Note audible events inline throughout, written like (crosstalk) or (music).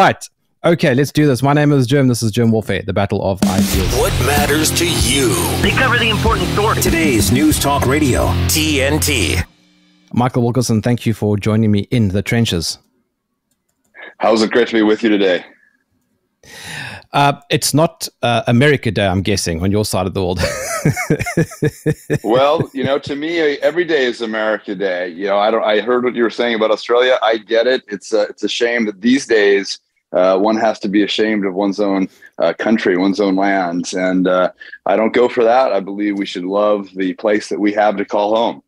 right. Okay, let's do this. My name is Jerm. This is Jerm Warfare, the Battle of Ideas. What matters to you? They cover the important stories. Today's News Talk Radio, TNT. Michael Wilkerson, thank you for joining me in the trenches. How's it great to be with you today? Uh, it's not uh, America Day, I'm guessing, on your side of the world. (laughs) well, you know, to me, every day is America Day. You know, I don't. I heard what you were saying about Australia. I get it. It's a, it's a shame that these days uh, one has to be ashamed of one's own uh, country, one's own lands, and uh, I don't go for that. I believe we should love the place that we have to call home.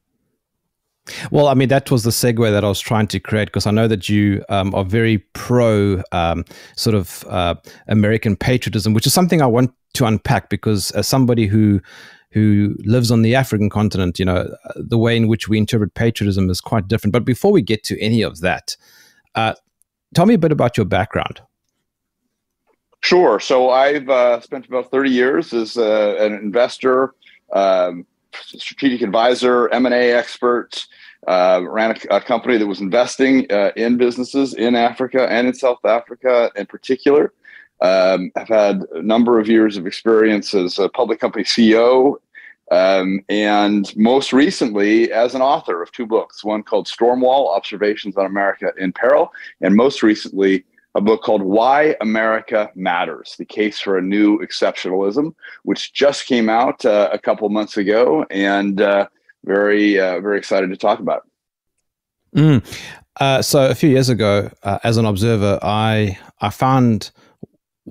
Well, I mean, that was the segue that I was trying to create because I know that you um, are very pro um, sort of uh, American patriotism, which is something I want to unpack because as somebody who who lives on the African continent, you know, the way in which we interpret patriotism is quite different. But before we get to any of that, uh, tell me a bit about your background. Sure. So I've uh, spent about 30 years as uh, an investor, um, strategic advisor, M&A expert, uh, ran a, a, company that was investing uh, in businesses in Africa and in South Africa in particular. Um, I've had a number of years of experience as a public company CEO um, and most recently as an author of two books, one called Stormwall Observations on America in Peril, and most recently a book called Why America Matters The Case for a New Exceptionalism, which just came out uh, a couple months ago, and uh, very, uh, very excited to talk about it. Mm. Uh, so, a few years ago, uh, as an observer, I, I found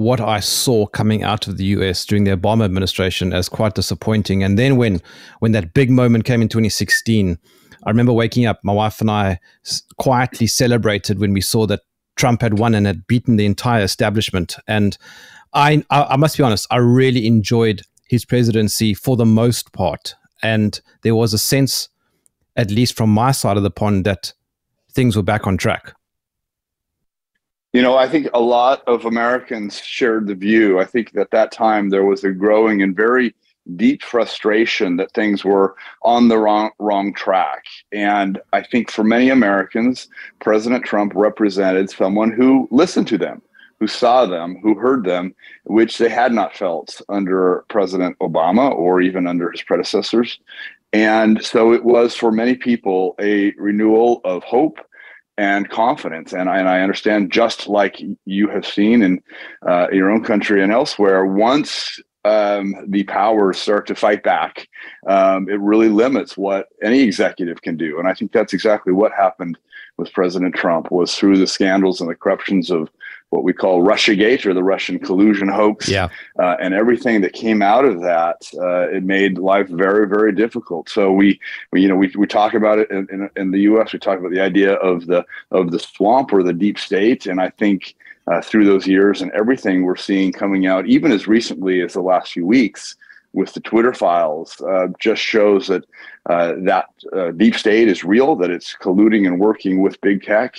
what I saw coming out of the US during the Obama administration as quite disappointing. And then when when that big moment came in 2016, I remember waking up. My wife and I quietly celebrated when we saw that Trump had won and had beaten the entire establishment. And I, I, must be honest, I really enjoyed his presidency for the most part. And there was a sense, at least from my side of the pond, that things were back on track. You know, I think a lot of Americans shared the view. I think at that time there was a growing and very deep frustration that things were on the wrong wrong track. And I think for many Americans, President Trump represented someone who listened to them, who saw them, who heard them, which they had not felt under President Obama or even under his predecessors. And so it was for many people a renewal of hope and confidence. And I, and I understand, just like you have seen in uh, your own country and elsewhere, once um, the powers start to fight back, um, it really limits what any executive can do. And I think that's exactly what happened with President Trump was through the scandals and the corruptions of what we call Russiagate or the Russian collusion hoax. Yeah. Uh, and everything that came out of that, uh, it made life very, very difficult. So we, we you know, we, we talk about it in, in, in, the U.S. We talk about the idea of the of the swamp or the deep state, and I think uh, through those years and everything we're seeing coming out, even as recently as the last few weeks, with the Twitter files uh, just shows that uh, that uh, deep state is real, that it's colluding and working with big tech.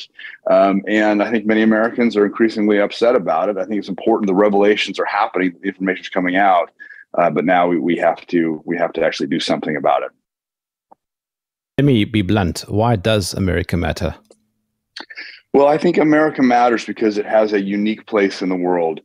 Um, and I think many Americans are increasingly upset about it. I think it's important the revelations are happening, the information is coming out, uh, but now we, we have to we have to actually do something about it. Let me be blunt. Why does America matter? Well, I think America matters because it has a unique place in the world.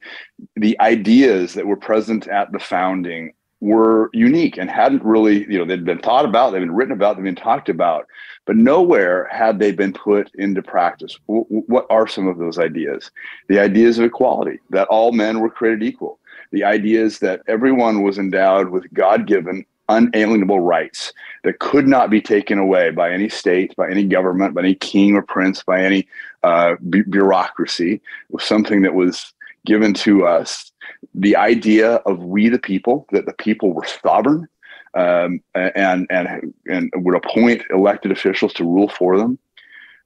The ideas that were present at the founding were unique and hadn't really, you know, they'd been thought about, they'd been written about, they'd been talked about, but nowhere had they been put into practice. what are some of those ideas? The ideas of equality, that all men were created equal. The ideas that everyone was endowed with God given, unalienable rights that could not be taken away by any state, by any government, by any king or prince, by any uh, bureaucracy. It was something that was given to us the idea of we the people, that the people were sovereign um, and, and, and would appoint elected officials to rule for them.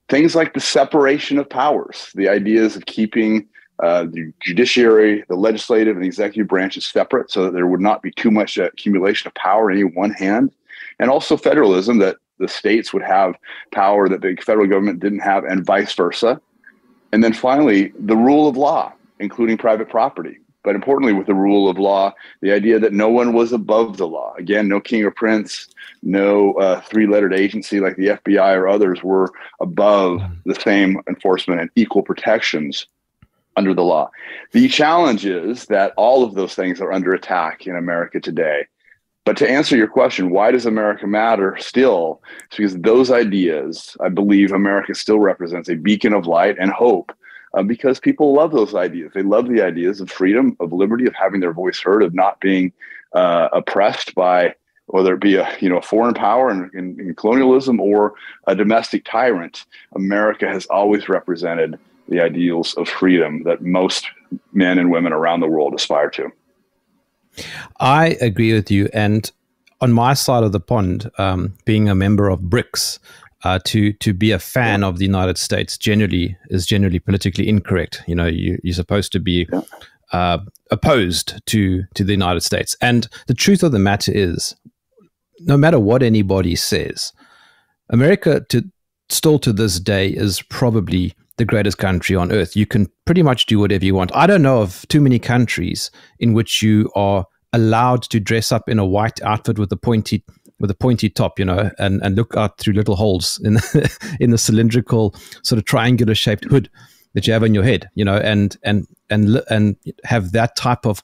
Things like the separation of powers, the ideas of keeping uh, the judiciary, the legislative, and the executive branches separate so that there would not be too much accumulation of power in any one hand. And also federalism, that the states would have power that the federal government didn't have, and vice versa. And then finally, the rule of law, including private property but importantly with the rule of law the idea that no one was above the law again no king or prince no uh, three-lettered agency like the fbi or others were above the same enforcement and equal protections under the law. The challenge is that all of those things are under attack in America today. But to answer your question, why does America matter still? It's because those ideas, I believe America still represents a beacon of light and hope uh, because people love those ideas. They love the ideas of freedom, of liberty, of having their voice heard, of not being uh, oppressed by whether it be a you know a foreign power in colonialism or a domestic tyrant. America has always represented the ideals of freedom that most men and women around the world aspire to. I agree with you. And on my side of the pond, um, being a member of BRICS, uh, to to be a fan yeah. of the United States generally is generally politically incorrect. You know, you, you're supposed to be yeah. uh, opposed to to the United States. And the truth of the matter is, no matter what anybody says, America to still to this day is probably the greatest country on earth. You can pretty much do whatever you want. I don't know of too many countries in which you are allowed to dress up in a white outfit with a pointy with a pointy top, you know, and, and look out through little holes in the, (laughs) in the cylindrical sort of triangular shaped hood that you have on your head, you know, and and and and have that type of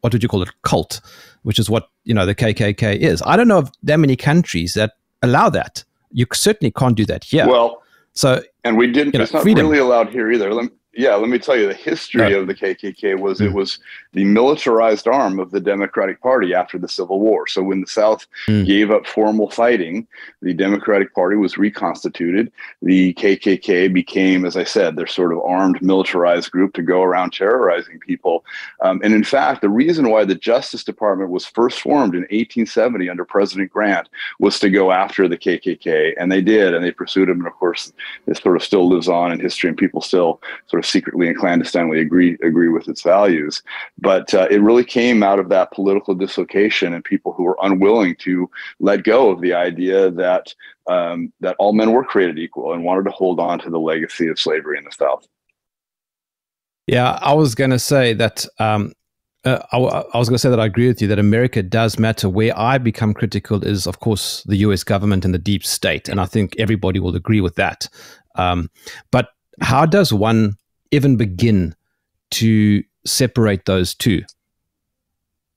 what would you call it cult, which is what you know the KKK is. I don't know of that many countries that allow that. You certainly can't do that here. Well, so and we didn't. You know, it's not freedom. really allowed here either. Let, yeah, let me tell you the history of the KKK was mm. it was the militarized arm of the Democratic Party after the Civil War. So when the South mm. gave up formal fighting, the Democratic Party was reconstituted. The KKK became, as I said, their sort of armed militarized group to go around terrorizing people. Um, and in fact, the reason why the Justice Department was first formed in 1870 under President Grant was to go after the KKK, and they did, and they pursued them. And of course, it sort of still lives on in history, and people still sort of of secretly and clandestinely agree agree with its values. But uh, it really came out of that political dislocation and people who were unwilling to let go of the idea that um, that all men were created equal and wanted to hold on to the legacy of slavery in the South. Yeah, I was going to say that. Um, uh, I, I, was going to say that I agree with you that America does matter. Where I become critical is, of course, the U.S. government and the deep state, and I think everybody will agree with that. Um, but how does one even begin to separate those two?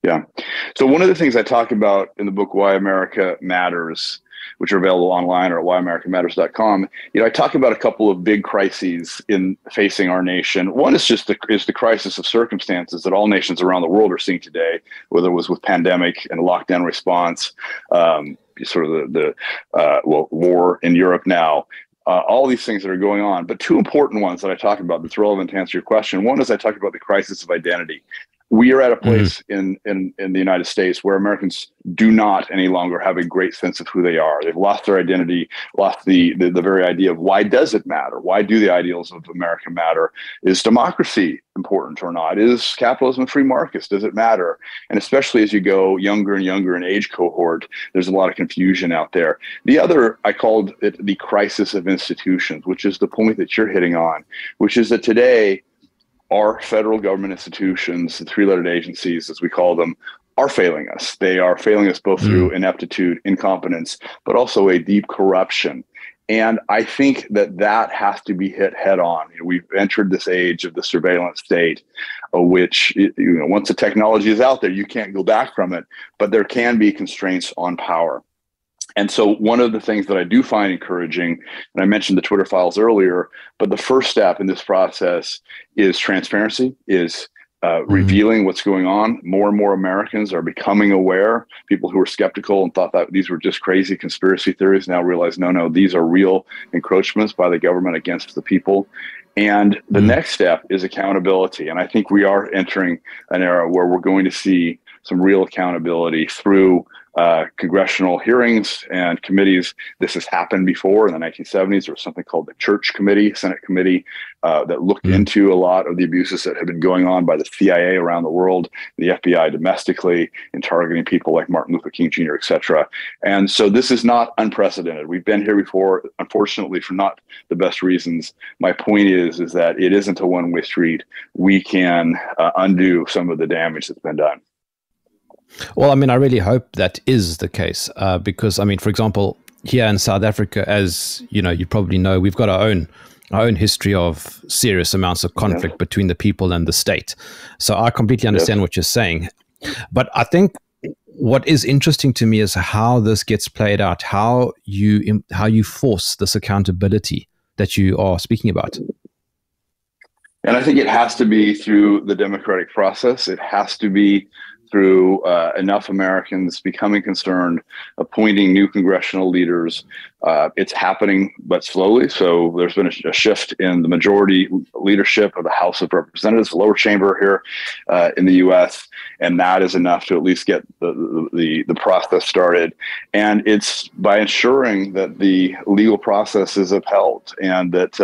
Yeah. So one of the things I talk about in the book Why America Matters, which are available online or at whyamericamatters.com, you know, I talk about a couple of big crises in facing our nation. One is just the is the crisis of circumstances that all nations around the world are seeing today, whether it was with pandemic and lockdown response, um, sort of the the uh, well war in Europe now, uh, all these things that are going on. But two important ones that I talk about that's relevant to answer your question. One is I talk about the crisis of identity. We are at a mm-hmm. place mm-hmm. in, in, in the United States where Americans do not any longer have a great sense of who they are. They've lost their identity, lost the, the, the very idea of why does it matter? Why do the ideals of America matter? Is democracy important or not? Is capitalism free markets? Does it matter? And especially as you go younger and younger in age cohort, there's a lot of confusion out there. The other, I called it the crisis of institutions, which is the point that you're hitting on, which is that today, our federal government institutions, the three lettered agencies, as we call them, are failing us. They are failing us both mm. through ineptitude, incompetence, but also a deep corruption. And I think that that has to be hit head on. You know, we've entered this age of the surveillance state, uh, which you know once the technology is out there, you can't go back from it. But there can be constraints on power. And so, one of the things that I do find encouraging, and I mentioned the Twitter files earlier, but the first step in this process is transparency, is uh, mm-hmm. revealing what's going on. More and more Americans are becoming aware. People who were skeptical and thought that these were just crazy conspiracy theories now realize no, no, these are real encroachments by the government against the people. And the mm-hmm. next step is accountability. And I think we are entering an era where we're going to see some real accountability through uh, congressional hearings and committees. This has happened before in the 1970s. There was something called the Church Committee, Senate Committee, uh, that looked mm. into a lot of the abuses that have been going on by the CIA around the world, the FBI domestically, in targeting people like Martin Luther King Jr., et cetera. And so this is not unprecedented. We've been here before, unfortunately, for not the best reasons. My point is, is that it isn't a one-way street. We can uh, undo some of the damage that's been done. Well, I mean, I really hope that is the case uh, because, I mean, for example, here in South Africa, as you know, you probably know, we've got our own our own history of serious amounts of conflict yeah. between the people and the state. So I completely understand what you're saying. But I think what is interesting to me is how this gets played out, how you how you force this accountability that you are speaking about. And I think it has to be through the democratic process. It has to be through uh, enough Americans becoming concerned, appointing new congressional leaders. Uh, it's happening, but slowly. So there's been a, a, shift in the majority leadership of the House of Representatives, the lower chamber here uh, in the U.S., and that is enough to at least get the, the the process started. And it's by ensuring that the legal process is upheld and that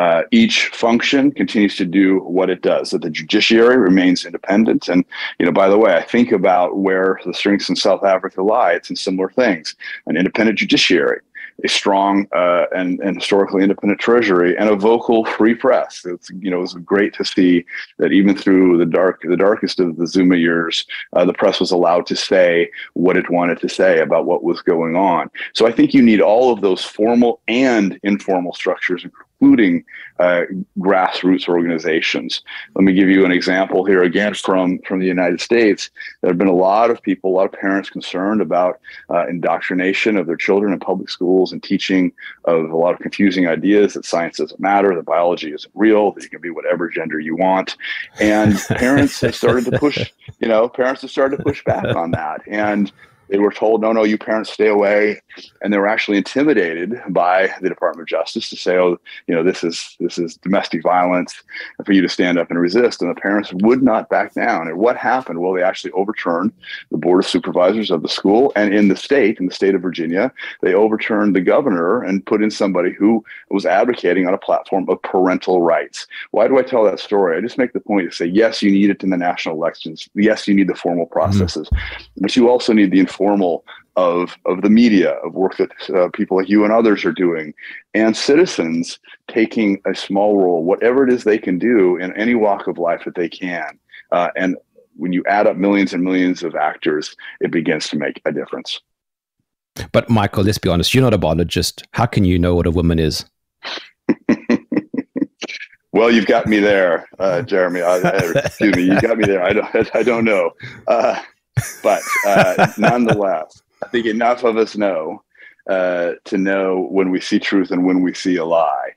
uh, each function continues to do what it does. That the judiciary remains independent. And you know, by the way, I think about where the strengths in South Africa lie. It's in similar things: an independent judiciary, a strong uh, and, and historically independent treasury, and a vocal free press. It's you know it's great to see that even through the dark the darkest of the Zuma years, uh, the press was allowed to say what it wanted to say about what was going on. So I think you need all of those formal and informal structures, including uh, grassroots organizations. Let me give you an example here again from, from the United States. There have been a lot of people, a lot of parents concerned about uh, indoctrination of their children in public schools and teaching of a lot of confusing ideas that science doesn't matter, that biology isn't real, that you can be whatever gender you want. And parents have started to push, (laughs) you know, parents have started to push back on that. And they were told, no, no, you parents stay away, and they were actually intimidated by the Department of Justice to say, oh, you know, this is this is domestic violence, for you to stand up and resist. And the parents would not back down. And what happened? Well, they actually overturned the board of supervisors of the school, and in the state, in the state of Virginia, they overturned the governor and put in somebody who was advocating on a platform of parental rights. Why do I tell that story? I just make the point to say, yes, you need it in the national elections. Yes, you need the formal processes, mm-hmm. but you also need the formal of of the media of work that uh, people like you and others are doing and citizens taking a small role whatever it is they can do in any walk of life that they can uh, and when you add up millions and millions of actors it begins to make a difference. But michael let's be honest you're not a biologist. How can you know what a woman is? (laughs) Well you've got me there uh, (laughs) jeremy. I, excuse me you got me there. I don't (laughs) i don't know. Uh, but uh, nonetheless, I think enough of us know uh, to know when we see truth and when we see a lie.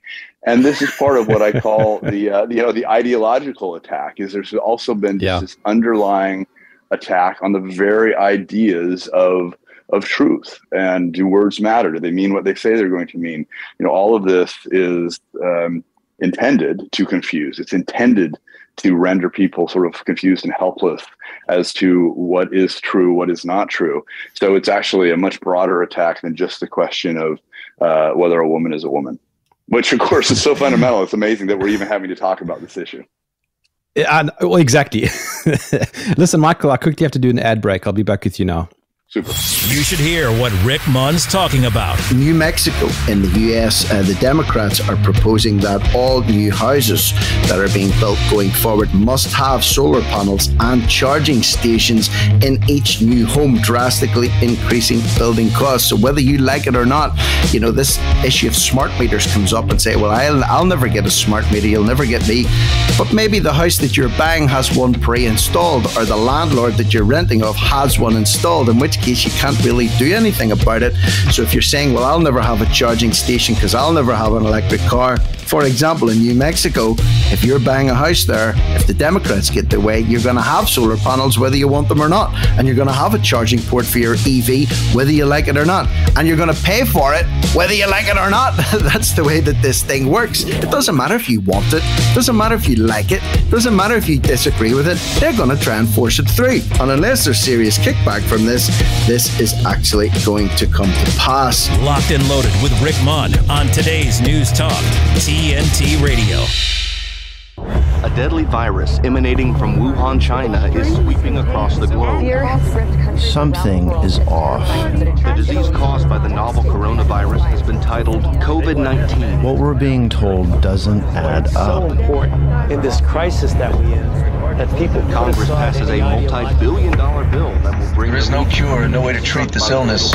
And this is part of what I call (laughs) the uh, you know the ideological attack. Is there's also been yeah. this underlying attack on the very ideas of of truth and do words matter? Do they mean what they say they're going to mean? You know, all of this is um, intended to confuse. It's intended to render people sort of confused and helpless as to what is true, what is not true. So it's actually a much broader attack than just the question of uh, whether a woman is a woman, which of course is so (laughs) fundamental. It's amazing that we're even having to talk about this issue. Yeah, well, exactly. (laughs) Listen, Michael, I quickly have to do an ad break. I'll be back with you now. Super. You should hear what Rick Munn's talking about. New Mexico in the U.S., uh, the Democrats are proposing that all new houses that are being built going forward must have solar panels and charging stations in each new home, drastically increasing building costs. So whether you like it or not, you know this issue of smart meters comes up and say, "Well, I'll I'll never get a smart meter. You'll never get me." But maybe the house that you're buying has one pre-installed, or the landlord that you're renting of has one installed. In which case you can't really do anything about it. So if you're saying, well, I'll never have a charging station because I'll never have an electric car, for example, in New Mexico, if you're buying a house there, if the Democrats get their way, you're going to have solar panels whether you want them or not. And you're going to have a charging port for your EV whether you like it or not. And you're going to pay for it whether you like it or not. (laughs) That's the way that this thing works. It doesn't matter if you want it, it doesn't matter if you like it, it doesn't matter if you disagree with it. They're going to try and force it through. And unless there's serious kickback from this, this is actually going to come to pass. Locked and loaded with Rick Munn on today's News Talk, TNT Radio. A deadly virus emanating from Wuhan, China is sweeping across the globe. Something is off. The disease caused by the novel coronavirus has been titled COVID 19. What we're being told doesn't add up. so important in this crisis that we in that people Congress passes a multi billion dollar bill that will bring. There is no cure, and no way to treat this illness.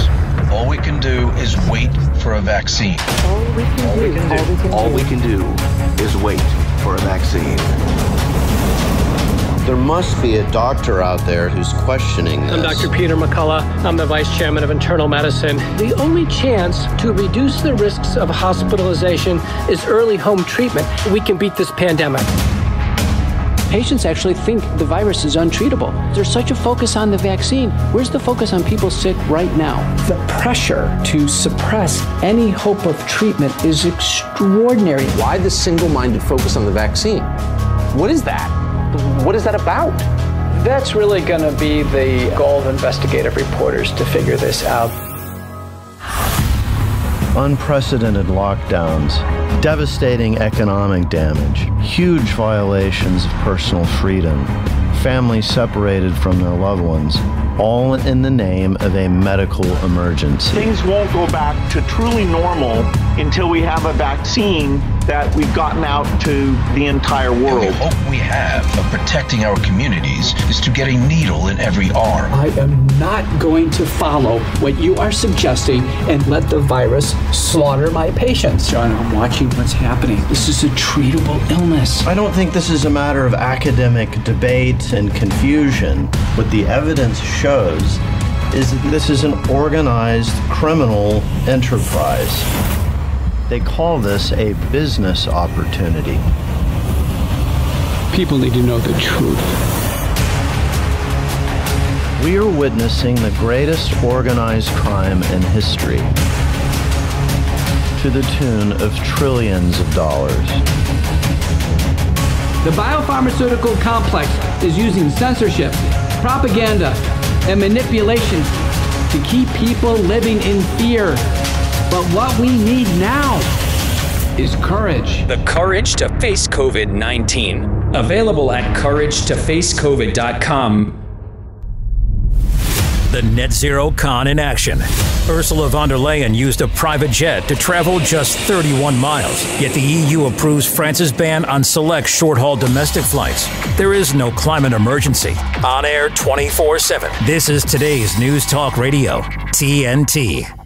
All we can do is wait for a vaccine. All we can, all do, we can do, all we can do is wait for a vaccine. There must be a doctor out there who's questioning this. I'm Dr. Peter McCullough. I'm the Vice Chairman of Internal Medicine. The only chance to reduce the risks of hospitalization is early home treatment. We can beat this pandemic. Patients actually think the virus is untreatable. There's such a focus on the vaccine. Where's the focus on people sick right now? The pressure to suppress any hope of treatment is extraordinary. Why the single minded focus on the vaccine? What is that? What is that about? That's really going to be the goal of investigative reporters to figure this out. Unprecedented lockdowns, devastating economic damage, huge violations of personal freedom, families separated from their loved ones, all in the name of a medical emergency. Things won't go back to truly normal until we have a vaccine that we've gotten out to the entire world. And the hope we have of protecting our communities is to get a needle in every arm. I am not going to follow what you are suggesting and let the virus slaughter my patients. John, I'm watching what's happening. This is a treatable illness. I don't think this is a matter of academic debate and confusion. What the evidence shows is that this is an organized criminal enterprise. They call this a business opportunity. People need to know the truth. We are witnessing the greatest organized crime in history to the tune of trillions of dollars. The biopharmaceutical complex is using censorship, propaganda, and manipulation to keep people living in fear but what we need now is courage. The courage to face COVID 19. Available at couragetofacecovid.com. The Net Zero Con in action. Ursula von der Leyen used a private jet to travel just 31 miles, yet the EU approves France's ban on select short haul domestic flights. There is no climate emergency. On air 24 7. This is today's News Talk Radio, TNT.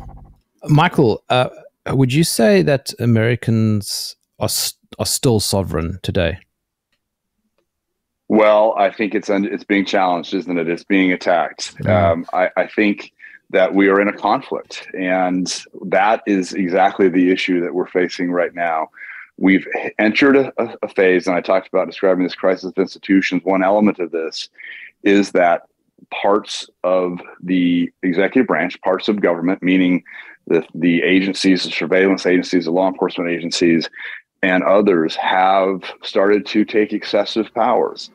Michael, uh, would you say that Americans are are still sovereign today? Well, I think it's it's being challenged, isn't it? It's being attacked. Um, I, I, think that we are in a conflict, and that is exactly the issue that we're facing right now. We've entered a, a phase, and I talked about describing this crisis of institutions. One element of this is that parts of the executive branch, parts of government, meaning the, the agencies, the surveillance agencies, the law enforcement agencies, and others have started to take excessive powers.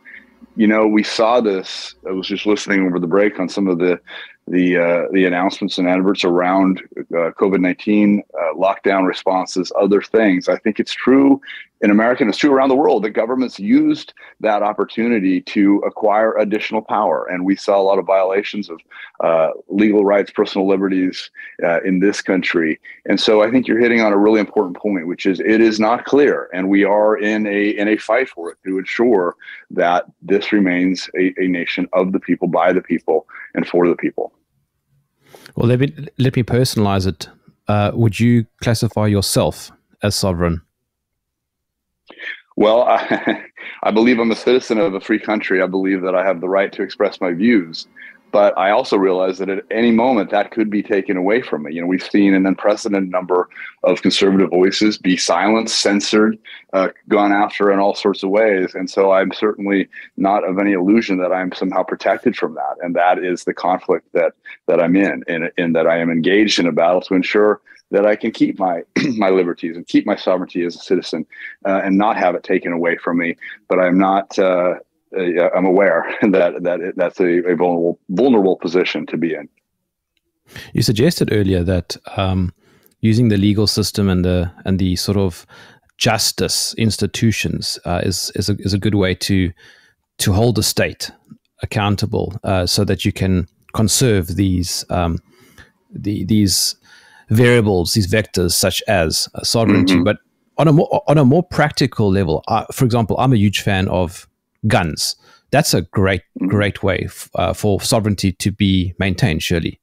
You know, we saw this. I was just listening over the break on some of the the uh, the announcements and adverts around uh, COVID nineteen uh, lockdown responses, other things. I think it's true in America, and it's true around the world that governments used that opportunity to acquire additional power, and we saw a lot of violations of uh, legal rights, personal liberties uh, in this country. And so, I think you're hitting on a really important point, which is it is not clear, and we are in a in a fight for it to ensure that this remains a, a nation of the people, by the people, and for the people. Well, let me let me personalize it. Uh, would you classify yourself as sovereign? Well, I, (laughs) I believe I'm a citizen of a free country. I believe that I have the right to express my views. But I also realize that at any moment that could be taken away from me. You know, we've seen an unprecedented number of conservative voices be silenced, censored, uh, gone after in all sorts of ways. And so I'm certainly not of any illusion that I'm somehow protected from that. And that is the conflict that that I'm in, in, in that I am engaged in a battle to ensure that I can keep my (clears throat) my liberties and keep my sovereignty as a citizen uh, and not have it taken away from me. But I'm not uh, uh, I'm aware (laughs) that that that's a, a, vulnerable vulnerable position to be in. You suggested earlier that um, using the legal system and the and the sort of justice institutions uh, is is a, is a good way to to hold the state accountable, uh, so that you can conserve these um, the, these variables, these vectors, such as uh, sovereignty. Mm-hmm. But on a more on a more practical level, for example, I'm a huge fan of guns. That's a great, mm-hmm. great way f- uh, for sovereignty to be maintained, surely.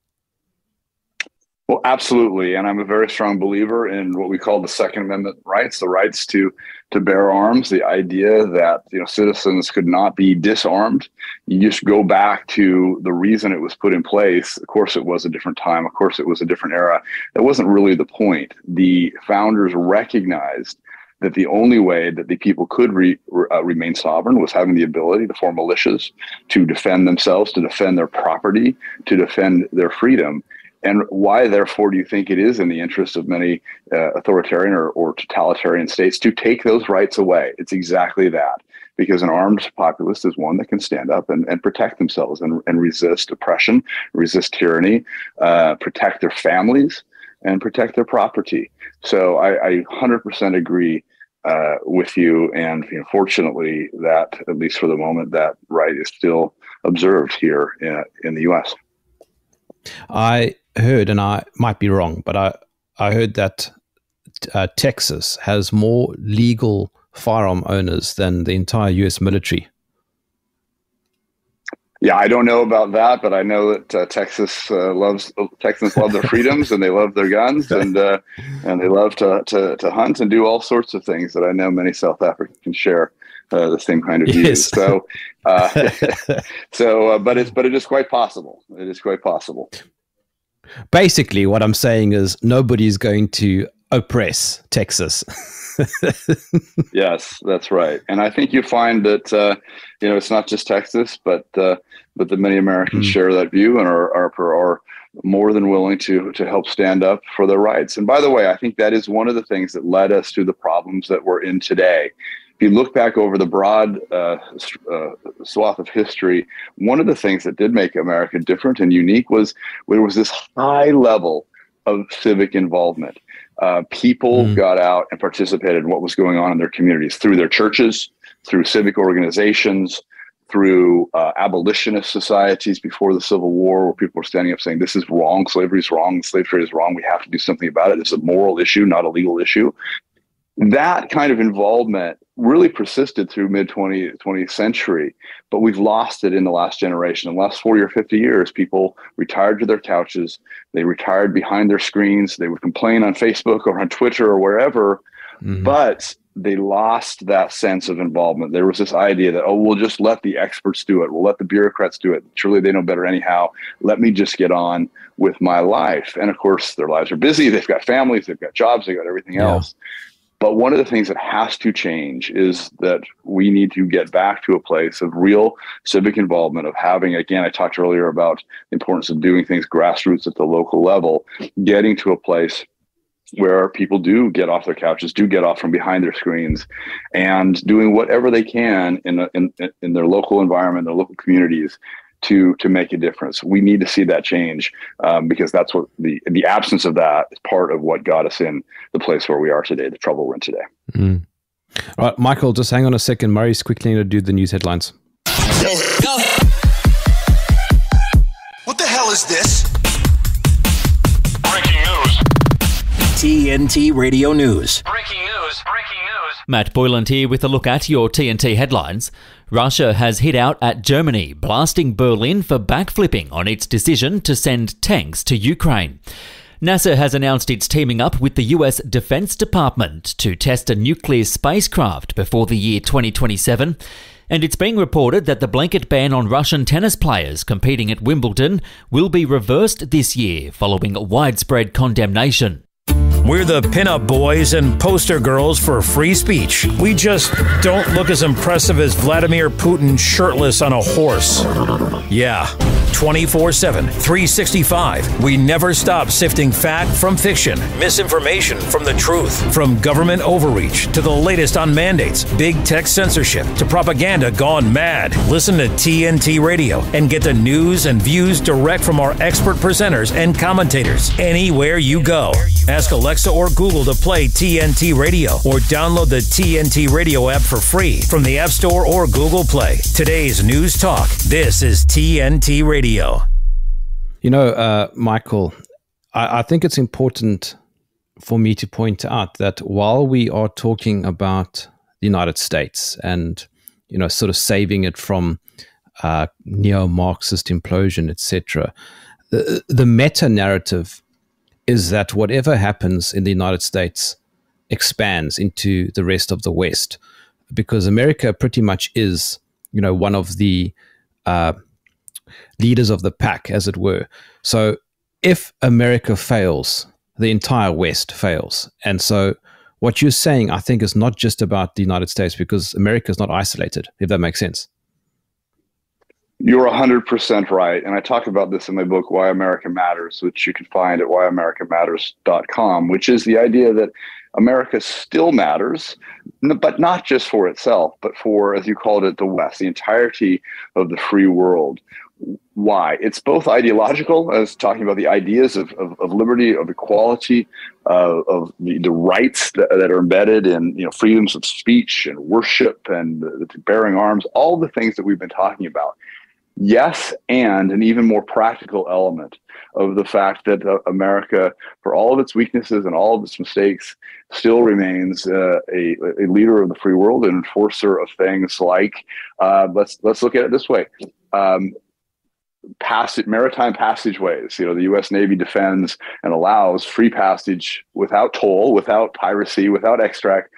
Well, absolutely, and I'm a very strong believer in what we call the Second Amendment rights, the rights to to bear arms. The idea that you know citizens could not be disarmed. You just go back to the reason it was put in place. Of course, it was a different time. Of course, it was a different era. That wasn't really the point. The founders recognized that the only way that the people could re, uh, remain sovereign was having the ability to form militias, to defend themselves, to defend their property, to defend their freedom. And why, therefore, do you think it is in the interest of many uh, authoritarian or, or totalitarian states to take those rights away? It's exactly that. Because an armed populace is one that can stand up and, and protect themselves and, and resist oppression, resist tyranny, uh, protect their families, and protect their property. So I, I 100% agree uh, with you. And you know, fortunately, that, at least for the moment, that right is still observed here in, in the US. I heard, and I might be wrong, but I, I heard that uh, Texas has more legal firearm owners than the entire U.S. military. Yeah, I don't know about that, but I know that uh, Texas uh, loves Texans love their freedoms and they love their guns (laughs) and uh, and they love to, to to hunt and do all sorts of things that I know many South Africans share uh, the same kind of views. Yes. So, uh, (laughs) (laughs) so, uh, but it's but it is quite possible. It is quite possible. Basically, what I'm saying is nobody's going to oppress Texas. (laughs) yes, that's right. And I think you find that uh, you know it's not just Texas, but uh, but that many Americans mm. share that view and are, are are more than willing to to help stand up for their rights. And by the way, I think that is one of the things that led us to the problems that we're in today if you look back over the broad uh, uh, swath of history, one of the things that did make America different and unique was there was this high level of civic involvement. Uh, people mm. got out and participated in what was going on in their communities through their churches, through civic organizations, through uh, abolitionist societies before the Civil War, where people were standing up saying, This is wrong, slavery is wrong, slave trade is wrong, we have to do something about it. It's a moral issue, not a legal issue. That kind of involvement really persisted through mid 20th, 20th century, but we've lost it in the last generation. In the last 40 or 50 years, people retired to their couches, they retired behind their screens, they would complain on Facebook or on Twitter or wherever, mm-hmm. but they lost that sense of involvement. There was this idea that, oh, we'll just let the experts do it. We'll let the bureaucrats do it. Surely they know better anyhow. Let me just get on with my life. And of course, their lives are busy. They've got families, they've got jobs, they've got everything yeah. else. But one of the things that has to change is that we need to get back to a place of real civic involvement, of having, again, I talked earlier about the importance of doing things grassroots at the local level, getting to a place where people do get off their couches, do get off from behind their screens, and doing whatever they can in, in, in their local environment, their local communities to to make a difference. We need to see that change um, because that's what the the absence of that is part of what got us in the place where we are today, the trouble we're in today. Mm. All right, Michael, just hang on a second. Murray's quickly going to do the news headlines. What the hell is this? Breaking news. TNT Radio News. Breaking news. Matt Boyland here with a look at your TNT headlines. Russia has hit out at Germany, blasting Berlin for backflipping on its decision to send tanks to Ukraine. NASA has announced it's teaming up with the US Defense Department to test a nuclear spacecraft before the year 2027. And it's being reported that the blanket ban on Russian tennis players competing at Wimbledon will be reversed this year following widespread condemnation. We're the pinup boys and poster girls for free speech. We just don't look as impressive as Vladimir Putin shirtless on a horse. Yeah. 24 7, 365. We never stop sifting fact from fiction, misinformation from the truth, from government overreach to the latest on mandates, big tech censorship to propaganda gone mad. Listen to TNT Radio and get the news and views direct from our expert presenters and commentators anywhere you go. Ask Alexa or Google to play TNT Radio or download the TNT Radio app for free from the App Store or Google Play. Today's News Talk. This is TNT Radio. Radio. You know, uh, Michael, I, I think it's important for me to point out that while we are talking about the United States and you know, sort of saving it from uh, neo-Marxist implosion, etc., the, the meta narrative is that whatever happens in the United States expands into the rest of the West, because America pretty much is, you know, one of the uh, leaders of the pack, as it were. So if America fails, the entire West fails. And so what you're saying, I think, is not just about the United States because America is not isolated, if that makes sense. You're 100% right. And I talk about this in my book, Why America Matters, which you can find at whyamericamatters.com, which is the idea that America still matters, but not just for itself, but for, as you called it, the West, the entirety of the free world. Why? It's both ideological as talking about the ideas of, of, of liberty of equality uh, of the, the rights that, that, are embedded in you know freedoms of speech and worship and bearing arms all the things that we've been talking about yes and an even more practical element of the fact that uh, america for all of its weaknesses and all of its mistakes still remains uh, a, a leader of the free world an enforcer of things like uh, let's let's look at it this way um, passage, maritime passageways. You know, the U.S. Navy defends and allows free passage without toll, without piracy, without extract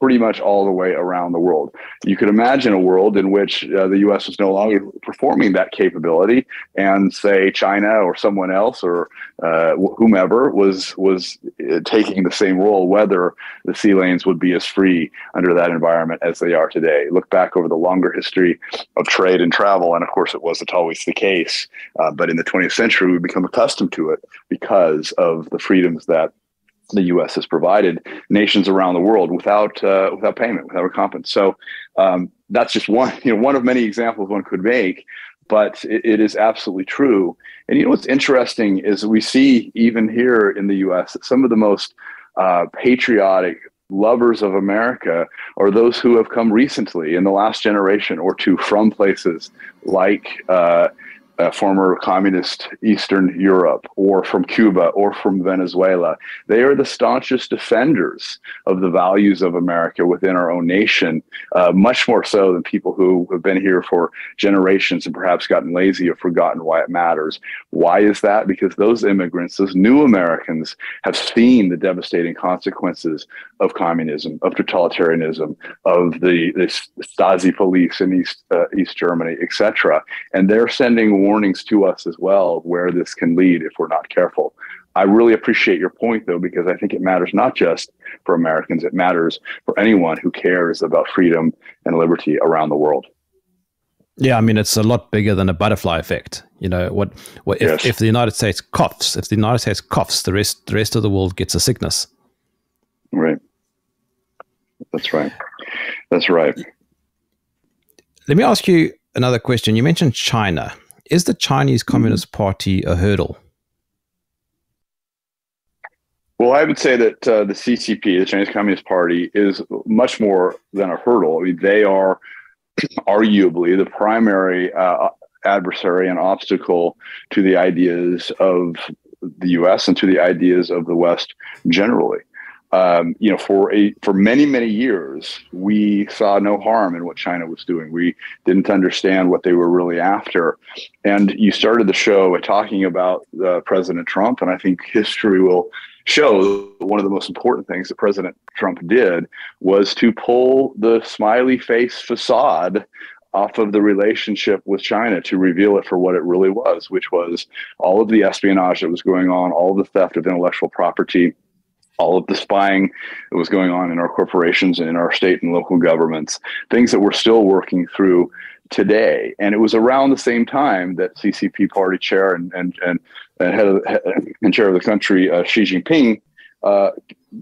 pretty much all the way around the world. You could imagine a world in which uh, the U.S. was no longer performing that capability, and say China or someone else or uh, whomever was was uh, taking the same role, whether the sea lanes would be as free under that environment as they are today. Look back over the longer history of trade and travel, and of course, it wasn't always the case. Uh, but in the 20th century, we become accustomed to it because of the freedoms that the U.S. has provided nations around the world without uh, without payment, without recompense. So um, that's just one (laughs) you know one of many examples one could make, but it, it is absolutely true. And you know what's interesting is we see even here in the U.S. that some of the most uh, patriotic lovers of America are those who have come recently in the last generation or two from places like. Uh, former communist Eastern Europe or from Cuba or from Venezuela. They are the staunchest defenders of the values of America within our own nation, uh, much more so than people who have been here for generations and perhaps gotten lazy or forgotten why it matters. Why is that? Because those immigrants, those new Americans, have seen the devastating consequences of communism, of totalitarianism, of the, the Stasi police in East, uh, East Germany, etc. And they're sending warnings to us as well of where this can lead if we're not careful. I really appreciate your point, though, because I think it matters not just for Americans, it matters for anyone who cares about freedom and liberty around the world. Yeah, I mean, it's a lot bigger than a butterfly effect. You know, what, what if, yes. if the United States coughs, if the United States coughs, the rest, the rest of the world gets a sickness. Right. That's right. That's right. Let me ask you another question. You mentioned China. Is the Chinese Communist Party a hurdle? Well, I would say that uh, the CCP, the Chinese Communist Party, is much more than a hurdle. I mean, they are (clears throat) arguably the primary uh, adversary and obstacle to the ideas of the U.S. and to the ideas of the West generally um, you know, for a for many many years, we saw no harm in what China was doing. We didn't understand what they were really after, and you started the show by talking about uh, President Trump, and I think history will show one of the most important things that President Trump did was to pull the smiley face facade off of the relationship with China to reveal it for what it really was, which was all of the espionage that was going on, all the theft of intellectual property all of the spying that was going on in our corporations and in our state and local governments, things that we're still working through today. And it was around the same time that CCP party chair and and and, and head of, and chair of the country uh, Xi Jinping uh,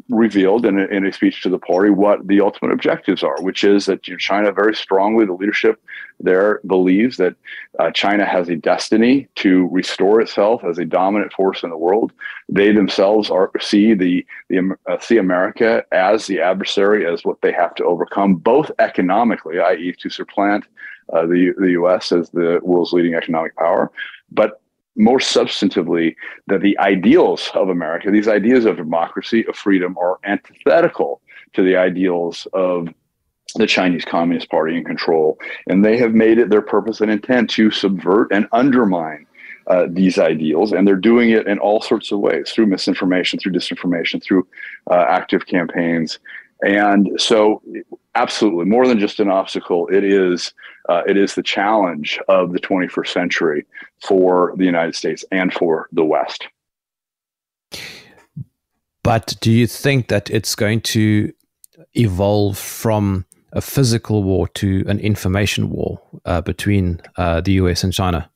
revealed in a, in a, speech to the party what the ultimate objectives are, which is that you know, China very strongly, the leadership there believes that uh, China has a destiny to restore itself as a dominant force in the world. They themselves are see the, the uh, see America as the adversary, as what they have to overcome, both economically, i.e., to supplant uh, the the U.S. as the world's leading economic power, but more substantively that the ideals of America, these ideas of democracy, of freedom, are antithetical to the ideals of the Chinese Communist Party in control. And they have made it their purpose and intent to subvert and undermine uh, these ideals, and they're doing it in all sorts of ways through misinformation, through disinformation, through uh, active campaigns. And so, absolutely, more than just an obstacle, it is uh, it is the challenge of the 21st century for the United States and for the West. But do you think that it's going to evolve from a physical war to an information war uh, between uh, the US and China?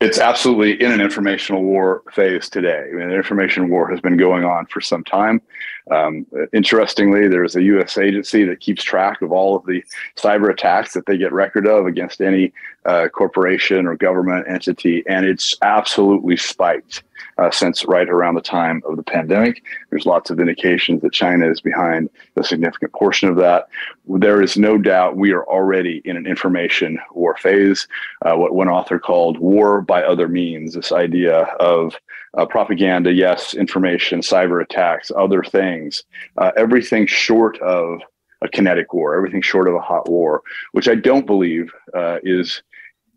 It's absolutely in an informational war phase today. I mean, the information war has been going on for some time. Um, interestingly, there's a U.S. agency that keeps track of all of the cyber attacks that they get record of against any uh, corporation or government entity, and it's absolutely spiked uh, since right around the time of the pandemic. There's lots of indications that China is behind a significant portion of that. There is no doubt we are already in an information war phase, uh, what one author called war by other means, this idea of uh, propaganda, yes, information, cyber attacks, other things, uh, everything short of a kinetic war, everything short of a hot war, which I don't believe uh, is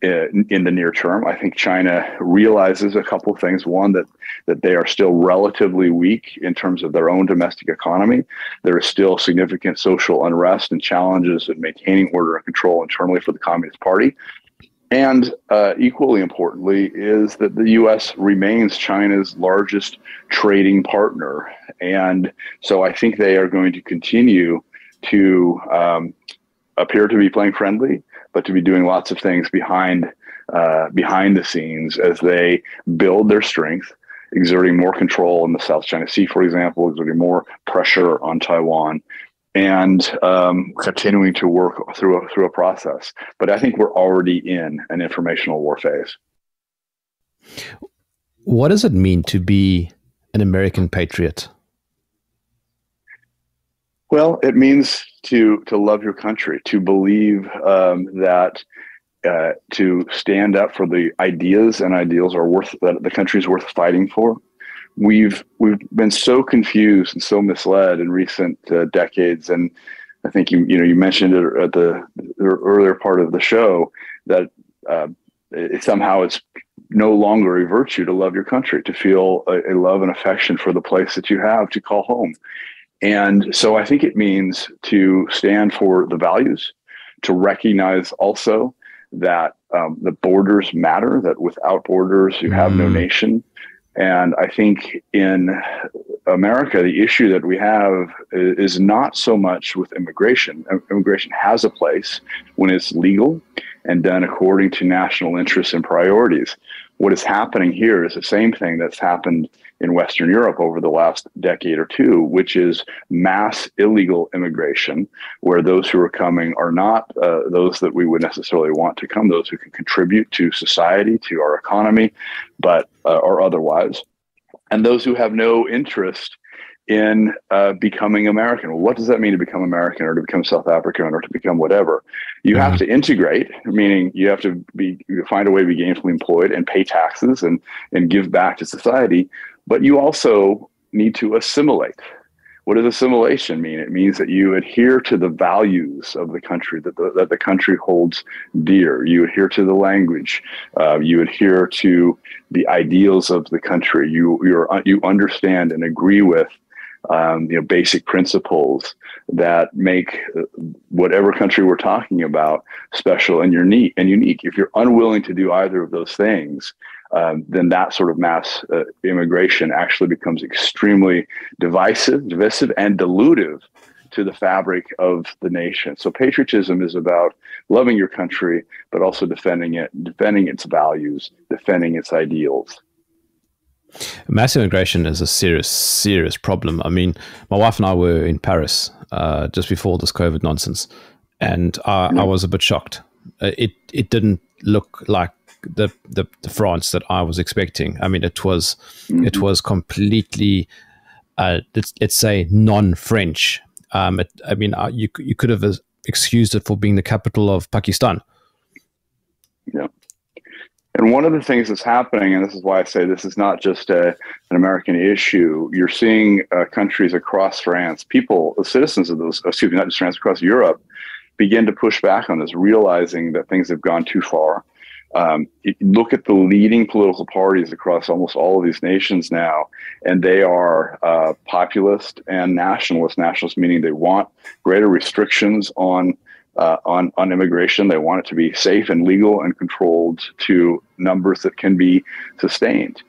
uh, in the near term. I think China realizes a couple of things. One, that that they are still relatively weak in terms of their own domestic economy. There is still significant social unrest and challenges in maintaining order and control internally for the Communist Party. And uh, equally importantly, is that the U.S. remains China's largest trading partner. And so I think they are going to continue to um, appear to be playing friendly but to be doing lots of things behind uh, behind the scenes as they build their strength, exerting more control in the South China Sea, for example, exerting more pressure on Taiwan, and um, continuing to work through a, through a process. But I think we're already in an informational war phase. What does it mean to be an American patriot? Well, it means to to love your country, to believe um, that uh, to stand up for the ideas and ideals are worth that the country is worth fighting for. We've we've been so confused and so misled in recent uh, decades, and I think you you know you mentioned it at the, the earlier part of the show that uh, it, somehow it's no longer a virtue to love your country, to feel a, a love and affection for the place that you have to call home. And so I think it means to stand for the values, to recognize also that um, the borders matter, that without borders, you have mm. no nation. And I think in America, the issue that we have is not so much with immigration. Immigration has a place when it's legal and done according to national interests and priorities. What is happening here is the same thing that's happened in Western Europe over the last decade or two, which is mass illegal immigration, where those who are coming are not uh, those that we would necessarily want to come, those who can contribute to society, to our economy, but uh, or otherwise, and those who have no interest in uh, becoming American. Well, what does that mean to become American or to become South African or to become whatever? You mm-hmm. have to integrate, meaning you have to be find a way to be gainfully employed and pay taxes and and give back to society. But you also need to assimilate. What does assimilation mean? It means that you adhere to the values of the country that the, that the country holds dear. You adhere to the language. Uh, you adhere to the ideals of the country. You you you understand and agree with um, you know, basic principles that make whatever country we're talking about special and unique. And unique. If you're unwilling to do either of those things, um, then that sort of mass uh, immigration actually becomes extremely divisive, divisive, and dilutive to the fabric of the nation. So patriotism is about loving your country, but also defending it, defending its values, defending its ideals. Mass immigration is a serious, serious problem. I mean, my wife and I were in Paris uh, just before this COVID nonsense, and I, I was a bit shocked. Uh, it it didn't look like the, the, the France that I was expecting. I mean, it was mm-hmm. it was completely, uh, let's, let's say, non-French. Um, it, I mean, uh, you you could have excused it for being the capital of Pakistan. Yeah. And one of the things that's happening, and this is why I say this is not just a, an American issue, you're seeing uh, countries across France, people, the citizens of those, excuse me, not just France, across Europe, begin to push back on this, realizing that things have gone too far. Um, look at the leading political parties across almost all of these nations now, and they are uh, populist and nationalist. Nationalist meaning they want greater restrictions on uh, on on immigration. They want it to be safe and legal and controlled to numbers that can be sustained.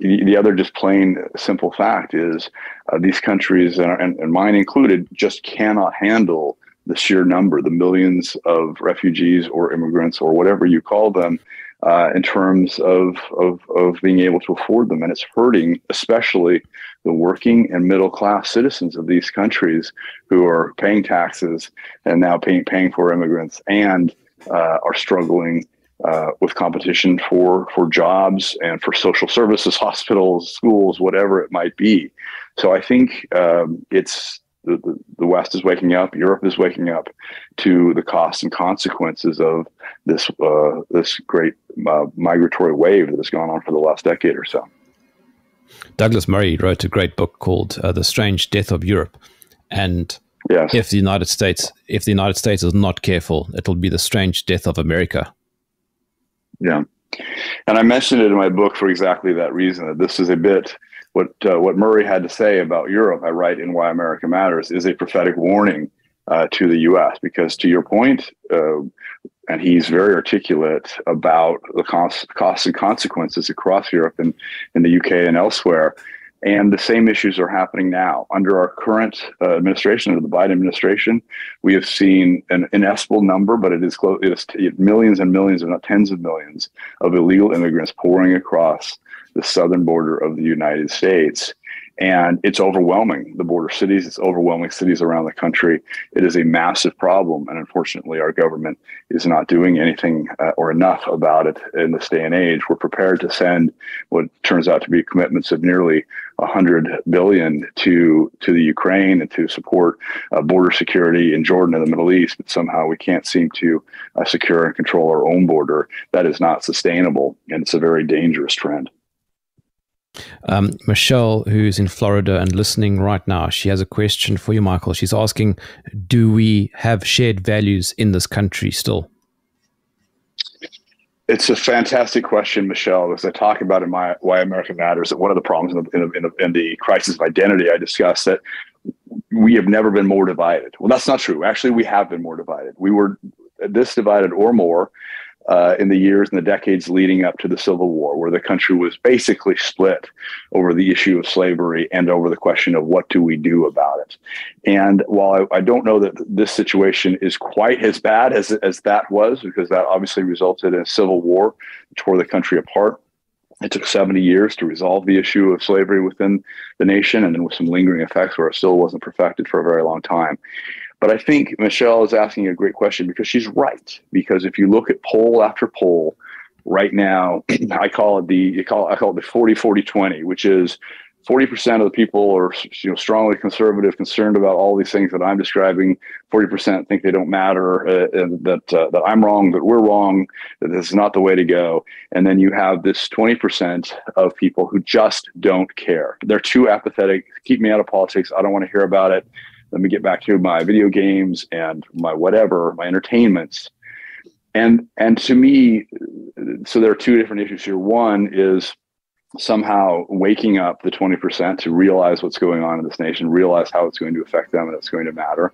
The other just plain simple fact is uh, these countries, and, and mine included, just cannot handle the sheer number, the millions of refugees or immigrants or whatever you call them, uh, in terms of, of, of being able to afford them. And it's hurting, especially the working and middle class citizens of these countries who are paying taxes and now paying, paying for immigrants and uh, are struggling uh, with competition for for jobs and for social services, (laughs) hospitals, schools, whatever it might be. So I think um, it's the, the, the, West is waking up, Europe is waking up to the costs and consequences of this uh, this great uh, migratory wave that has gone on for the last decade or so. Douglas Murray wrote a great book called uh, "The Strange Death of Europe," and yes. if the United States if the United States is not careful, it'll be the strange death of America. Yeah, and I mentioned it in my book for exactly that reason. That this is a bit what uh, what Murray had to say about Europe. I write in Why America Matters is a prophetic warning uh, to the U.S. because, to your point, uh, and he's very articulate about the costs, costs and consequences across Europe and in the UK and elsewhere. And the same issues are happening now. Under our current uh, administration, under the Biden administration, we have seen an inestimable number, but it is close, it is millions and millions, if not tens of millions, of illegal immigrants pouring across the southern border of the United States. And it's overwhelming the border cities it's overwhelming cities around the country. It is a massive problem and unfortunately our government is not doing anything uh, or enough about it in this day and age. We're prepared to send what turns out to be commitments of nearly 100 billion to to the Ukraine and to support uh, border security in Jordan and the Middle East but somehow we can't seem to uh, secure and control our own border. That is not sustainable and it's a very dangerous trend um, Michelle, who's in Florida and listening right now, she has a question for you, Michael. She's asking Do we have shared values in this country still? It's a fantastic question, Michelle. As I talk about in my Why America Matters, that one of the problems in the, in, the, in the crisis of identity, I discuss that we have never been more divided. Well, that's not true. Actually, we have been more divided. We were this divided or more uh, in the years and the decades leading up to the Civil War, where the country was basically split over the issue of slavery and over the question of what do we do about it. And while I, I don't know that this situation is quite as bad as, as that was, because that obviously resulted in a civil war, tore the country apart. It took 70 years to resolve the issue of slavery within the nation, and then with some lingering effects where it still wasn't perfected for a very long time. But I think Michelle is asking a great question because she's right. Because if you look at poll after poll right now, (clears throat) I call it the call I call it the 40 40 20, which is 40% of the people are you know strongly conservative, concerned about all these things that I'm describing. 40% think they don't matter, uh, that uh, that I'm wrong, that we're wrong, that this is not the way to go. And then you have this 20% of people who just don't care. They're too apathetic. Keep me out of politics. I don't want to hear about it let me get back to my video games and my whatever, my entertainments. And and to me, so there are two different issues here. One is somehow waking up the 20% to realize what's going on in this nation, realize how it's going to affect them and it's going to matter.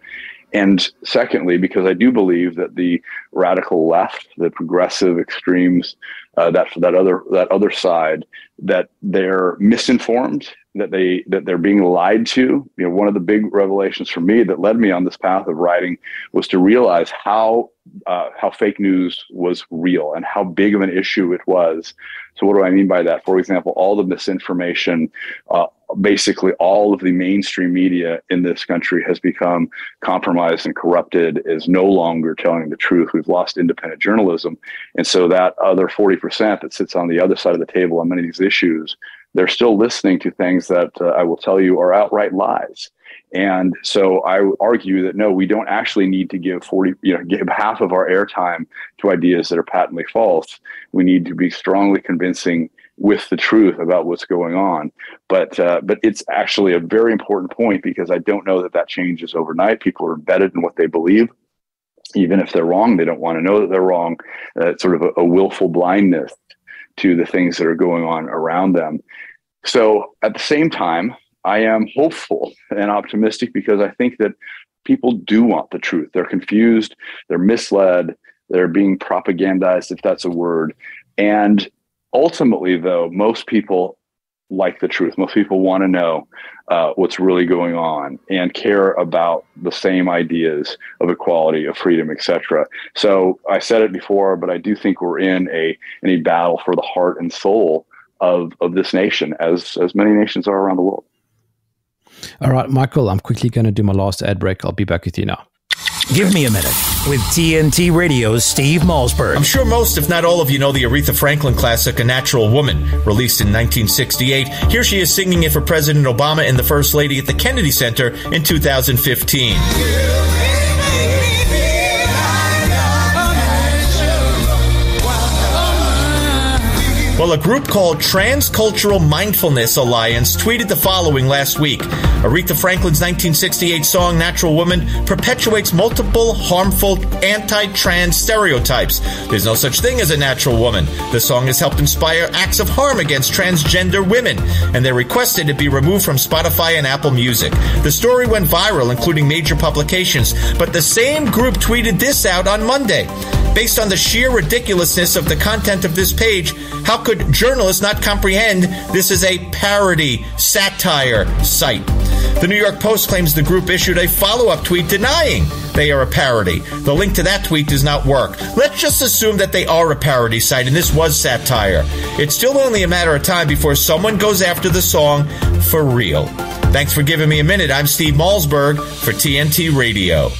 And secondly, because I do believe that the radical left, the progressive extremes, uh, that that other that other side, that they're misinformed that they that they're being lied to. You know, one of the big revelations for me that led me on this path of writing was to realize how uh, how fake news was real and how big of an issue it was. So, what do I mean by that? For example, all the misinformation, uh, basically all of the mainstream media in this country has become compromised and corrupted. Is no longer telling the truth. We've lost independent journalism, and so that other forty percent that sits on the other side of the table on many of these issues they're still listening to things that uh, I will tell you are outright lies. And so I argue that no, we don't actually need to give 40, you know, give half of our airtime to ideas that are patently false. We need to be strongly convincing with the truth about what's going on. But uh, but it's actually a very important point because I don't know that that changes overnight. People are embedded in what they believe. Even if they're wrong, they don't want to know that they're wrong. Uh, sort of a, a willful blindness to the things that are going on around them. So at the same time, I am hopeful and optimistic because I think that people do want the truth. They're confused, they're misled, they're being propagandized, if that's a word. And ultimately, though, most people like the truth. Most people want to know uh, what's really going on and care about the same ideas of equality, of freedom, etc. So I said it before, but I do think we're in a in a battle for the heart and soul of of this nation, as as many nations are around the world. All right, Michael, I'm quickly going to do my last ad break. I'll be back with you now. Give me a minute with TNT Radio's Steve Malzberg. I'm sure most, if not all of you, know the Aretha Franklin classic, A Natural Woman, released in 1968. Here she is singing it for President Obama and the First Lady at the Kennedy Center in 2015. Well, a group called Transcultural Mindfulness Alliance tweeted the following last week. Aretha Franklin's 1968 song Natural Woman perpetuates multiple harmful anti trans stereotypes. There's no such thing as a natural woman. The song has helped inspire acts of harm against transgender women, and they requested it be removed from Spotify and Apple Music. The story went viral, including major publications, but the same group tweeted this out on Monday. Based on the sheer ridiculousness of the content of this page, how could journalists not comprehend this is a parody, satire site? The New York Post claims the group issued a follow up tweet denying they are a parody. The link to that tweet does not work. Let's just assume that they are a parody site and this was satire. It's still only a matter of time before someone goes after the song for real. Thanks for giving me a minute. I'm Steve Malzberg for TNT Radio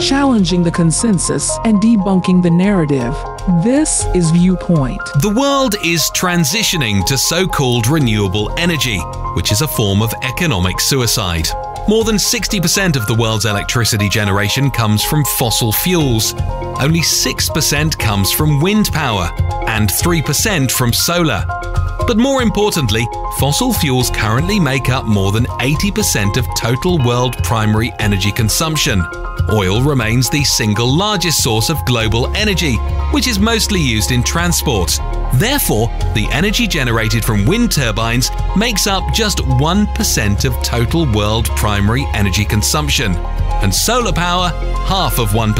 challenging the consensus and debunking the narrative. This is Viewpoint. The world is transitioning to so called renewable energy, which is a form of economic suicide. More than 60% of the world's electricity generation comes from fossil fuels. Only 6% comes from wind power and 3% from solar. But more importantly, fossil fuels currently make up more than 80% of total world primary energy consumption. Oil remains the single largest source of global energy, which is mostly used in transport. Therefore, the energy generated from wind turbines makes up just 1% of total world primary energy consumption, and solar power, half of 1%.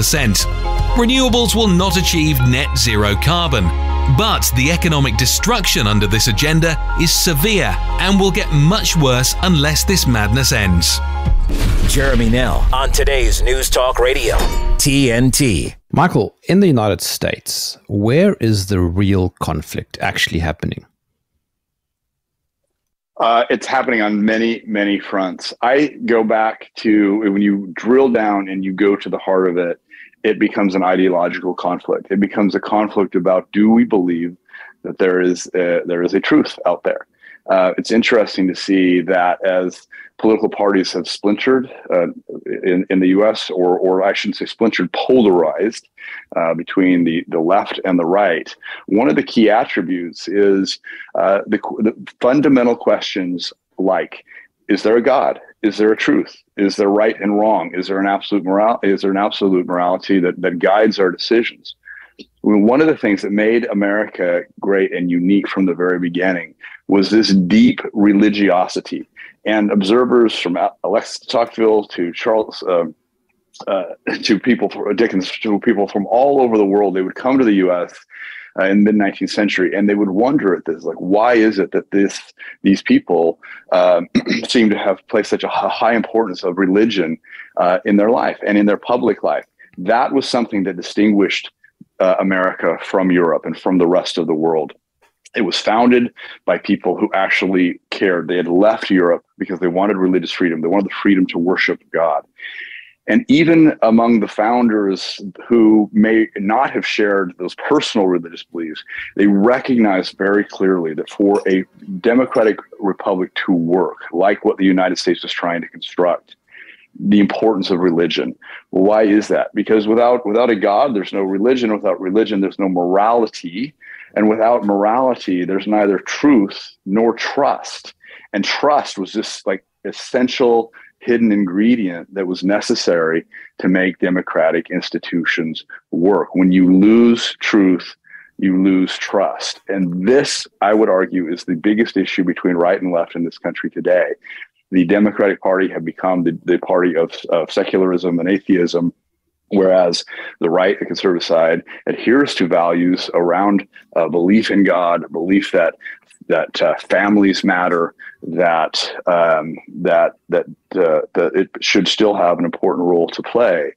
Renewables will not achieve net zero carbon, but the economic destruction under this agenda is severe and will get much worse unless this madness ends. Jeremy Nell on today's News Talk Radio, TNT. Michael, in the United States, where is the real conflict actually happening? Uh, it's happening on many, many fronts. I go back to when you drill down and you go to the heart of it, it becomes an ideological conflict. It becomes a conflict about do we believe that there is a, there is a truth out there. Uh, it's interesting to see that as political parties have splintered uh, in, in the US, or, or I shouldn't say splintered, polarized uh, between the, the left and the right, one of the key attributes is uh, the, the fundamental questions like is there a God? Is there a truth? Is there right and wrong? Is there an absolute moral? Is there an absolute morality that, that guides our decisions? I mean, one of the things that made America great and unique from the very beginning was this deep religiosity. And observers from Alexis de Tocqueville to Charles, uh, uh, (laughs) to people, Dickens, to people from all over the world, they would come to the U.S. Uh, in the mid 19th century, and they would wonder at this, like, why is it that this these people um, (clears throat) seem to have placed such a high importance of religion uh, in their life and in their public life? That was something that distinguished uh, America from Europe and from the rest of the world. It was founded by people who actually cared. They had left Europe because they wanted religious freedom. They wanted the freedom to worship God. And even among the founders who may not have shared those personal religious beliefs, they recognized very clearly that for a democratic republic to work, like what the United States was trying to construct, the importance of religion. Why is that? Because without without a God, there's no religion. Without religion, there's no morality. And without morality, there's neither truth nor trust. And trust was just like essential hidden ingredient that was necessary to make democratic institutions work. When you lose truth, you lose trust. And this, I would argue, is the biggest issue between right and left in this country today. The Democratic Party have become the, the party of, of secularism and atheism, whereas the right, the conservative side, adheres to values around uh, belief in God, belief that that uh, families matter, that um, that that uh, that it should still have an important role to play.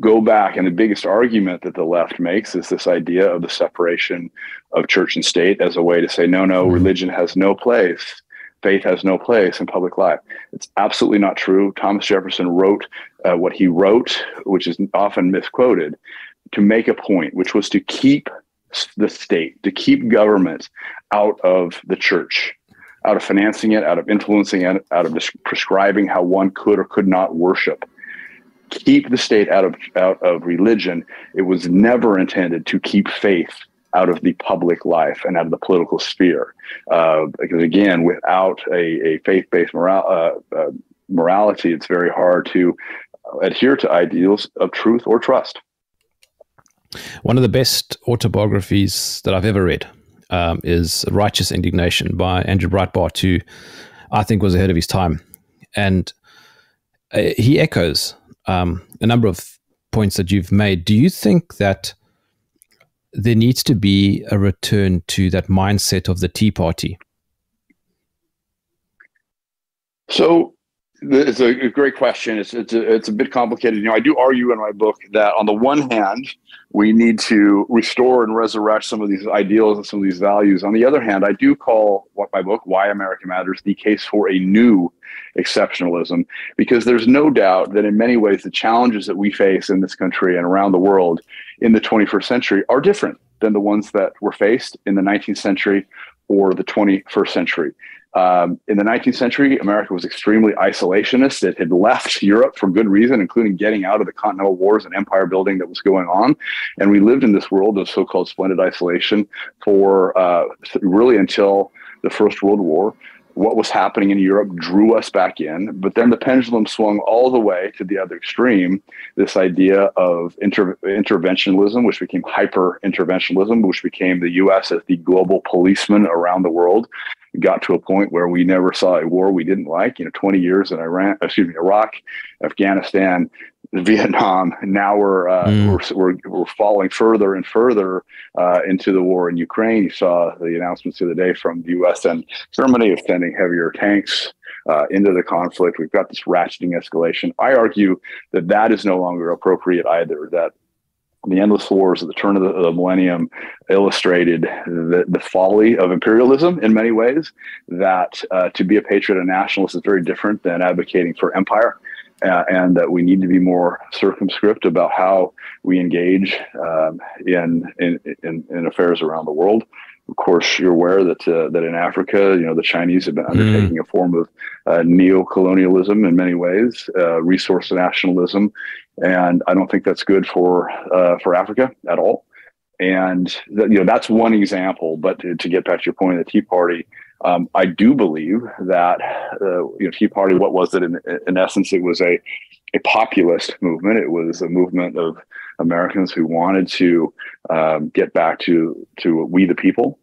Go back, and the biggest argument that the left makes is this idea of the separation of church and state as a way to say, no, no, mm-hmm. religion has no place faith has no place in public life. It's absolutely not true. Thomas Jefferson wrote uh, what he wrote, which is often misquoted, to make a point, which was to keep the state, to keep government out of the church, out of financing it, out of influencing it, out of prescribing how one could or could not worship. Keep the state out of out of religion. It was never intended to keep faith out of the public life and out of the political sphere. Uh, because again, without a, a faith-based uh, uh, morality, it's very hard to adhere to ideals of truth or trust. One of the best autobiographies that I've ever read um, is Righteous Indignation by Andrew Breitbart, who I think was ahead of his time. And uh, he echoes um, a number of points that you've made. Do you think that there needs to be a return to that mindset of the Tea Party? So it's a great question. It's it's a, it's a bit complicated. You know, I do argue in my book that on the one hand, we need to restore and resurrect some of these ideals and some of these values. On the other hand, I do call what my book "Why America Matters" the case for a new exceptionalism, because there's no doubt that in many ways the challenges that we face in this country and around the world in the 21st century are different than the ones that were faced in the 19th century or the 21st century. Um, in the 19th century, America was extremely isolationist. It had left Europe for good reason, including getting out of the continental wars and empire building that was going on. And we lived in this world of so called splendid isolation for uh, really until the First World War what was happening in Europe drew us back in, but then the pendulum swung all the way to the other extreme. This idea of inter- interventionism, which became hyper interventionism, which became the U.S. as the global policeman around the world, got to a point where we never saw a war we didn't like. You know, 20 years in Iran, excuse me, Iraq, Afghanistan, Vietnam. Now we're, uh, mm. we're, we're we're falling further and further uh, into the war in Ukraine. You saw the announcements the other day from the U.S. and Germany of sending heavier tanks uh, into the conflict. We've got this ratcheting escalation. I argue that that is no longer appropriate either. That the endless wars at the turn of the, the millennium illustrated the, the, folly of imperialism in many ways. That uh, to be a patriot and nationalist is very different than advocating for empire uh, and that we need to be more circumscript about how we engage um, in, in, in, in, affairs around the world. Of course, you're aware that uh, that in Africa, you know, the Chinese have been mm. undertaking mm. a form of uh, neo-colonialism in many ways, uh, resource nationalism, and I don't think that's good for uh, for Africa at all. And you know, that's one example. But to, to get back to your point, the Tea Party um, I do believe that uh, you know Tea Party. What was it in, in essence? It was a a populist movement. It was a movement of Americans who wanted to um, get back to to we the people.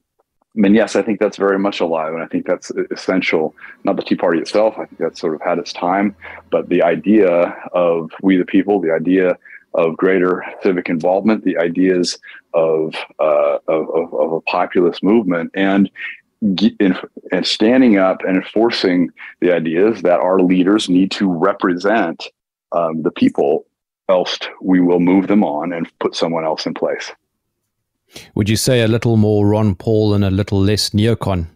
I mean, yes, I think that's very much alive, and I think that's essential. Not the Tea Party itself. I think that's sort of had its time, but the idea of we the people, the idea of greater civic involvement, the ideas of, uh, of, of, of, a populist movement. And and standing up and enforcing the ideas that our leaders need to represent um, the people, else we will move them on and put someone else in place. Would you say a little more Ron Paul and a little less neocon?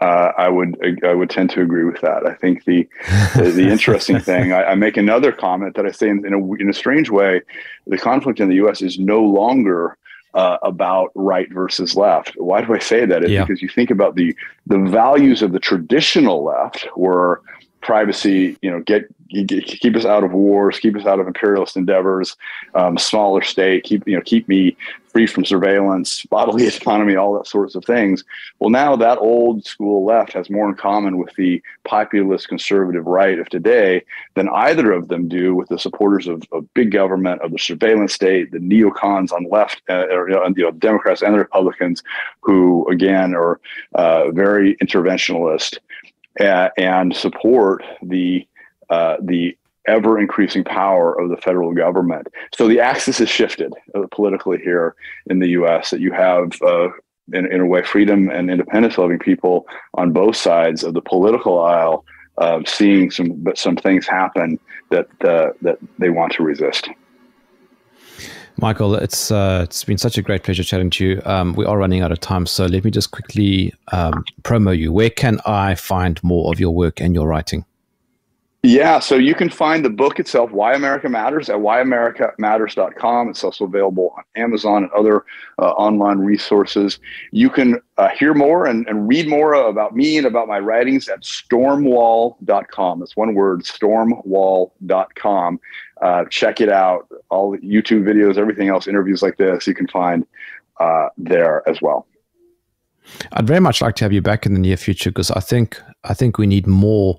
Uh, I would I would tend to agree with that. I think the the, the (laughs) interesting thing I, I, make another comment that I say in, in, a in a strange way, the conflict in the U.S. is no longer uh, about right versus left. Why do I say that? Is yeah. because you think about the the values of the traditional left were privacy, you know, get, get, keep us out of wars, keep us out of imperialist endeavors, um, smaller state, keep you know, keep me free from surveillance, bodily (laughs) autonomy, all that sorts of things. Well, now that old school left has more in common with the populist conservative right of today than either of them do with the supporters of, of big government, of the surveillance state, the neocons on left, uh, or, you know, Democrats and the Republicans, who again are uh, very interventionalist uh, and support the uh, the ever increasing power of the federal government. So the axis has shifted uh, politically here in the U.S. That you have. Uh, in, in a way, freedom and independence loving people on both sides of the political aisle, uh, seeing some some things happen that uh, that they want to resist. Michael, it's uh, it's been such a great pleasure chatting to you. Um, we are running out of time, so let me just quickly um, promo you. Where can I find more of your work and your writing? Yeah, so you can find the book itself, Why America Matters, at whyAmericaMatters.com. It's also available on Amazon and other uh, online resources. You can uh, hear more and, and read more about me and about my writings at stormwall.com. That's one word, stormwall.com. Uh, check it out. All the YouTube videos, everything else, interviews like this, you can find uh, there as well. I'd very much like to have you back in the near future because I think I think we need more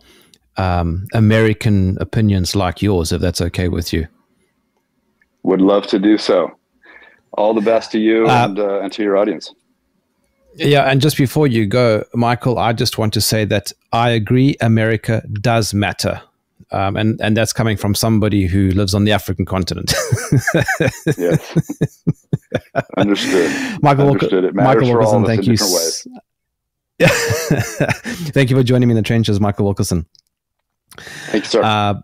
um, American opinions like yours, if that's okay with you. Would love to do so. All the best to you uh, and, uh, and to your audience. Yeah, and just before you go, Michael, I just want to say that I agree America does matter. Um, and, and that's coming from somebody who lives on the African continent. (laughs) yes. Understood. Michael, Understood. It Michael Wilkerson, thank you. (laughs) thank you for joining me in the trenches, Michael Wilkerson. Thanks, sir. Uh,